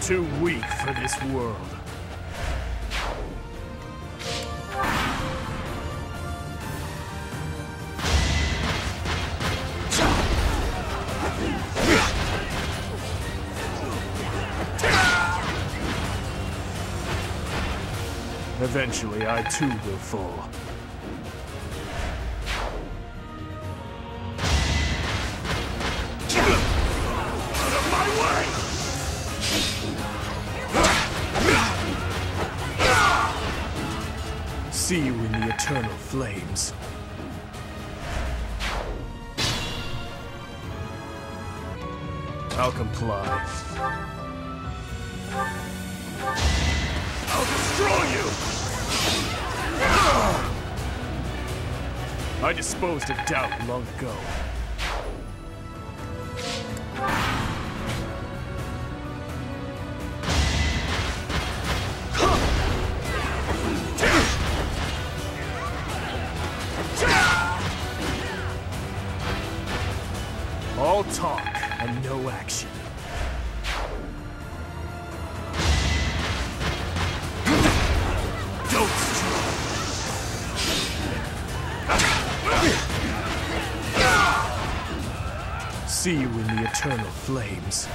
too weak for this world. Eventually, I too will fall. See you in the eternal flames. I'll comply. I'll destroy you! I disposed of doubt long ago. All talk and no action. See you in the eternal flames.